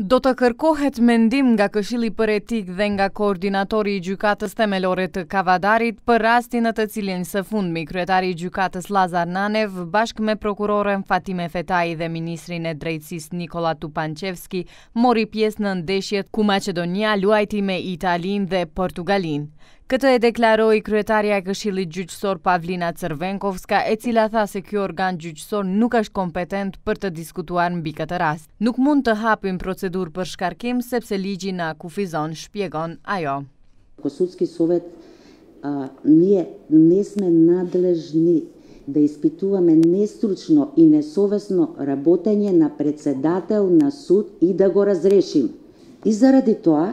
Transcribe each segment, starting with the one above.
Do të kërkohet mendim nga Këshilli për Etikë dhe nga Koordinatori i Gjykatës Themelore të Kavadarit për rastin në të cilin së fundmi kryetari i gjykatës Llazar Nanev bashkë me prokuroren Fatime Fetai dhe ministrin e Drejtësisë Nikolla Tupançevski mori pjesë në ndeshjet ku Maqedonia luajti me Italinë dhe Portugalinë. Këtë e deklaroi kryetarja e Këshillit Gjyqësor Pavlina Crvenkovska, e cila tha se ky organ gjyqësor nuk është kompetent për të diskutuar mbi këtë rast. Nuk mund të hapim procedurë për shkarkim sepse ligji na kufizon, shpjegon ajo. Kako Sudski sovet nie ne sme nadležni da ispituvame nestručno i nesovesno rabotenje na pretsedatel na sud i da go razrešim. I zaradi toa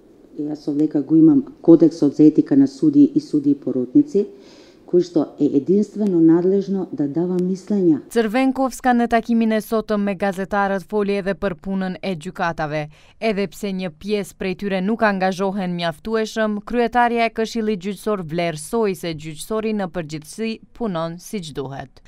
Jas ovdeka go imam Kodeksot za etika na sudii i sudii porotnici, kojšto e edinstveno nadležno da dava mislenja. Crvenkovska në takimin e sotëm me gazetarët foli edhe për punën e gjykatave. Edhe pse një pjesë prej tyre nuk angazhohen mjaftueshëm, kryetarja e Këshillit Gjyqësor vlerësoi se gjyqësori në përgjithësi punon siç duhet.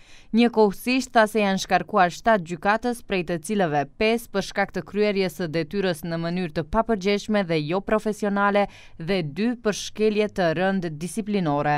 Njëkohësisht tha se janë shkarkuar shtatë gjykatës prej të cilëve pesë për shkak të kryerjes së detyrës në mënyrë të papërgjegjshme dhe joprofesionale dhe dy për shkelje të rëndë disiplinore.